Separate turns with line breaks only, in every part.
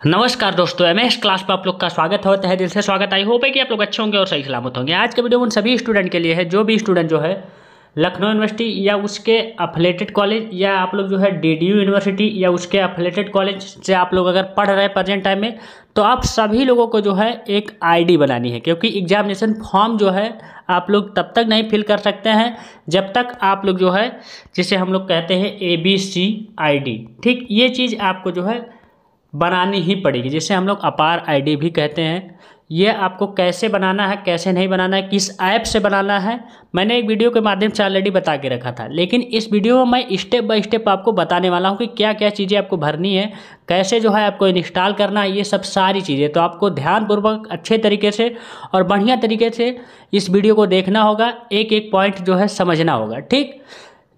नमस्कार दोस्तों M S class पर आप लोग का स्वागत होता है, दिल से स्वागत आई होप है कि आप लोग अच्छे होंगे और सही सलामत होंगे। आज के वीडियो उन सभी स्टूडेंट के लिए है, जो भी स्टूडेंट जो है, लखनऊ यूनिवर्सिटी या उसके अफिलेटेड कॉलेज या आप लोग जो है डीडीयू यूनिवर्सिटी या उसके अफिलेटेड कॉलेज से आप लोग अगर पढ़ रहे हैं प्रेजेंट टाइम में तो आप सभी लोगों को जो है एक आईडी बनानी है, क्योंकि एग्जामिनेशन फॉर्म जो है, आप लोग तब तक नहीं फिल कर सकते हैं, जब तक आप लोग जो है, जिसे हम लोग कहते हैं A B C I D ठीक, ये चीज़ आपको जो है बनानी ही पड़ेगी। जिसे हम लोग अपार आईडी भी कहते हैं। ये आपको कैसे बनाना है, कैसे नहीं बनाना है, किस ऐप से बनाना है, मैंने एक वीडियो के माध्यम से ऑलरेडी बता के रखा था। लेकिन इस वीडियो में मैं स्टेप बाय स्टेप आपको बताने वाला हूँ कि क्या क्या चीज़ें आपको भरनी है, कैसे जो है आपको इंस्टॉल करना है, ये सब सारी चीज़ें। तो आपको ध्यानपूर्वक अच्छे तरीके से और बढ़िया तरीके से इस वीडियो को देखना होगा। एक एक पॉइंट जो है समझना होगा, ठीक?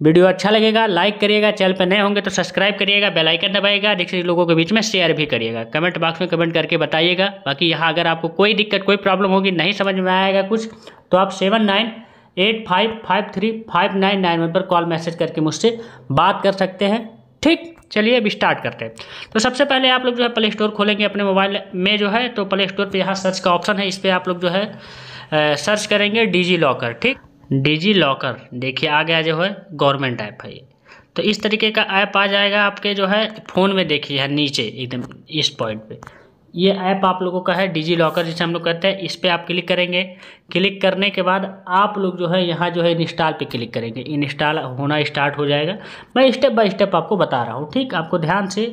वीडियो अच्छा लगेगा लाइक करिएगा, चैनल पर नए होंगे तो सब्सक्राइब करिएगा बेल आइकन दबाइएगा देखिए लोगों के बीच में शेयर भी करिएगा। कमेंट बॉक्स में कमेंट करके बताइएगा। बाकी यहाँ अगर आपको कोई दिक्कत, कोई प्रॉब्लम होगी, नहीं समझ में आएगा कुछ तो आप seven nine eight five five three five nine nine one पर कॉल मैसेज करके मुझसे बात कर सकते हैं। ठीक? चलिए अब स्टार्ट करते हैं। तो सबसे पहले आप लोग जो है प्ले स्टोर खोलेंगे अपने मोबाइल में जो है तो प्ले स्टोर पर यहाँ सर्च का ऑप्शन है, इस पर आप लोग जो है सर्च करेंगे डिजी लॉकर ठीक? डिजी लॉकर देखिए आ गया जो है, गवर्नमेंट ऐप है ये। तो इस तरीके का ऐप आ जाएगा आपके जो है, फ़ोन में देखिए, है, नीचे, एकदम इस पॉइंट पे। ये ऐप आप लोगों का है डिजी लॉकर जिसे हम लोग कहते हैं, इस पर आप क्लिक करेंगे। क्लिक करने के बाद आप लोग जो है, यहाँ जो है, इंस्टॉल पे क्लिक करेंगे। इंस्टॉल होना स्टार्ट हो जाएगा। मैं स्टेप बाय स्टेप आपको बता रहा हूँ, ठीक? आपको ध्यान से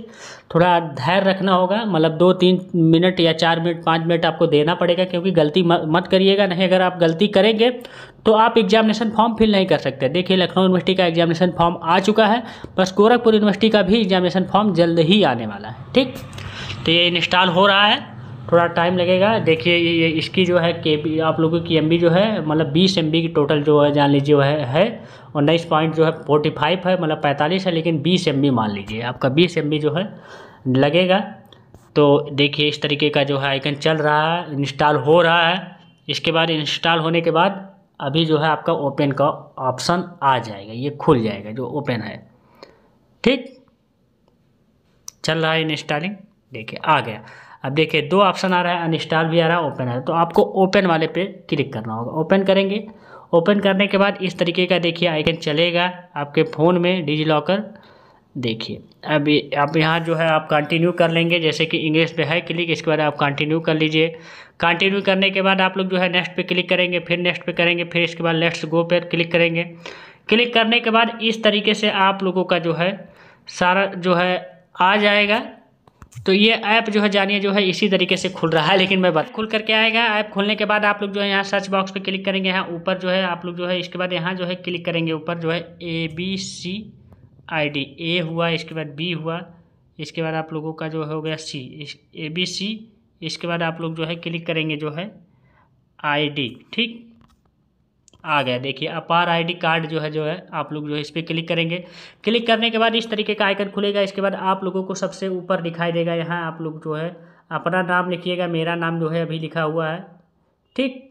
थोड़ा धैर्य रखना होगा। मतलब दो, तीन मिनट या चार मिनट, पाँच मिनट आपको देना पड़ेगा, क्योंकि गलती मत करिएगा। नहीं, अगर आप गलती करेंगे तो आप एग्जामिनेशन फॉर्म फिल नहीं कर सकते। देखिए लखनऊ यूनिवर्सिटी का एग्जामिनेशन फॉर्म आ चुका है बस गोरखपुर यूनिवर्सिटी का भी एग्जामिनेशन फॉर्म जल्द ही आने वाला है ठीक? तो ये इंस्टॉल हो रहा है थोड़ा टाइम लगेगा। देखिए ये इसकी जो है के आप लोगों की एमबी जो है मतलब बीस एम की टोटल जो है जान लीजिए है, है उन्नीस पॉइंट जो है फोर्टी फाइव है मतलब पैंतालीस है लेकिन बीस एम मान लीजिए आपका बीस एम जो है लगेगा। तो देखिए इस तरीके का जो है आइकन चल रहा है इंस्टॉल हो रहा है। इसके बाद इंस्टॉल होने के बाद अभी जो है आपका ओपन का ऑप्शन आ जाएगा, ये खुल जाएगा जो ओपन है। ठीक? चल रहा है इंस्टॉलिंग देखिए, आ गया। अब देखिए, दो ऑप्शन आ रहा है अनस्टॉल भी आ रहा है ओपन आ रहा है। तो आपको ओपन वाले पे क्लिक करना होगा। ओपन करेंगे। ओपन करने के बाद इस तरीके का देखिए आइकन चलेगा आपके फ़ोन में डिजी लॉकर देखिए अभी आप यहाँ जो है आप कंटिन्यू कर लेंगे, जैसे कि इंग्लिश पे है क्लिक इसके बाद आप कंटिन्यू कर लीजिए। कंटिन्यू करने के बाद आप लोग जो है नेक्स्ट पे क्लिक करेंगे, फिर नेक्स्ट पे करेंगे, फिर इसके बाद लेट्स गो पे क्लिक करेंगे। क्लिक करने के बाद इस तरीके से आप लोगों का जो है, सारा जो है आ जाएगा। तो ये ऐप जो है जानिए, जो है इसी तरीके से खुल रहा है, लेकिन मैं बात खुल करके आएगा। ऐप खुलने के बाद आप लोग जो है यहाँ सर्च बॉक्स पे क्लिक करेंगे। यहाँ ऊपर जो है आप लोग जो है, इसके बाद यहाँ जो है क्लिक करेंगे। ऊपर जो है A B C I D A हुआ, इसके बाद बी हुआ, इसके बाद आप लोगों का जो हो गया सी इस ए बी सी इसके बाद आप लोग जो है क्लिक करेंगे जो है आई डी ठीक? आ गया, देखिए, अपार आईडी कार्ड जो है जो है, आप लोग जो है इस पर क्लिक करेंगे। क्लिक करने के बाद इस तरीके का आइकन खुलेगा, इसके बाद आप लोगों को सबसे ऊपर दिखाई देगा, यहाँ आप लोग जो है अपना नाम लिखिएगा, मेरा नाम जो है अभी लिखा हुआ है, ठीक?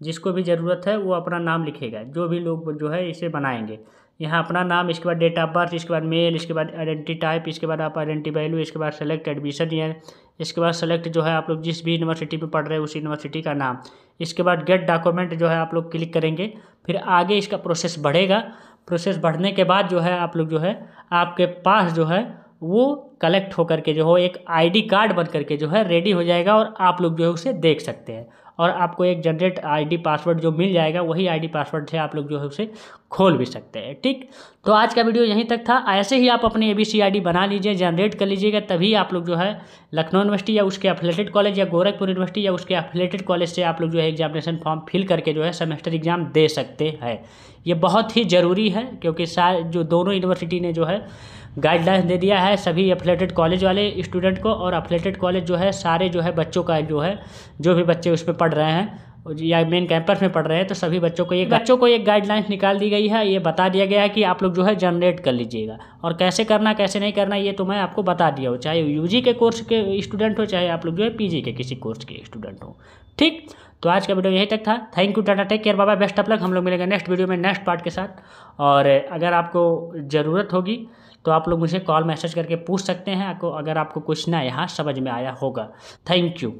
जिसको भी ज़रूरत है वो अपना नाम लिखेगा, जो भी लोग जो है इसे बनाएँगे। यहाँ अपना नाम, इसके बाद डेट ऑफ़ बर्थ इसके बाद मेल इसके बाद आइडेंटिटी टाइप इसके बाद आप आइडेंटिटी वैल्यू इसके बाद सेलेक्ट एडमिशन ईयर इसके बाद सेलेक्ट जो है आप लोग जिस भी यूनिवर्सिटी में पढ़ रहे हैं उस यूनिवर्सिटी का नाम। इसके बाद गेट डॉक्यूमेंट जो है आप लोग क्लिक करेंगे, फिर आगे इसका प्रोसेस बढ़ेगा। प्रोसेस बढ़ने के बाद जो है आप लोग जो है आपके पास जो है वो कलेक्ट होकर के जो हो एक आईडी कार्ड बन करके जो है रेडी हो जाएगा और आप लोग जो है उसे देख सकते हैं। और आपको एक जनरेट आईडी पासवर्ड जो मिल जाएगा, वही आईडी पासवर्ड से आप लोग जो है उसे खोल भी सकते हैं, ठीक? तो आज का वीडियो यहीं तक था। ऐसे ही आप अपनी A B C I D बना लीजिए जनरेट कर लीजिएगा, तभी आप लोग जो है लखनऊ यूनिवर्सिटी या उसके अफिलेटेड कॉलेज या गोरखपुर यूनिवर्सिटी या उसके अफिलेटेड कॉलेज से आप लोग जो है एग्जामिनेशन फॉर्म फिल करके जो है सेमेस्टर एग्ज़ाम दे सकते हैं। ये बहुत ही ज़रूरी है, क्योंकि सारे जो दोनों यूनिवर्सिटी ने जो है गाइडलाइंस दे दिया है, सभी अफिलेटेड कॉलेज वाले स्टूडेंट को और अफिलेटेड कॉलेज जो है, सारे जो है बच्चों का जो है, जो भी बच्चे उस पर पढ़ रहे हैं या मेन कैंपस में पढ़ रहे हैं तो सभी बच्चों को एक बच्चों को एक गाइडलाइंस निकाल दी गई है ये बता दिया गया है कि आप लोग जो है जनरेट कर लीजिएगा। और कैसे करना कैसे नहीं करना ये तो मैं आपको बता दिया हूँ चाहे यूजी के कोर्स के स्टूडेंट हो चाहे आप लोग जो है पीजी के किसी कोर्स के स्टूडेंट हो। ठीक? तो आज का वीडियो यही तक था। Thank you ta-ta take care Baba best of luck हम लोग मिलेंगे नेक्स्ट वीडियो में नेक्स्ट पार्ट के साथ। और अगर आपको ज़रूरत होगी तो आप लोग मुझे कॉल मैसेज करके पूछ सकते हैं। आपको अगर आपको कुछ ना यहाँ समझ में आया होगा। Thank you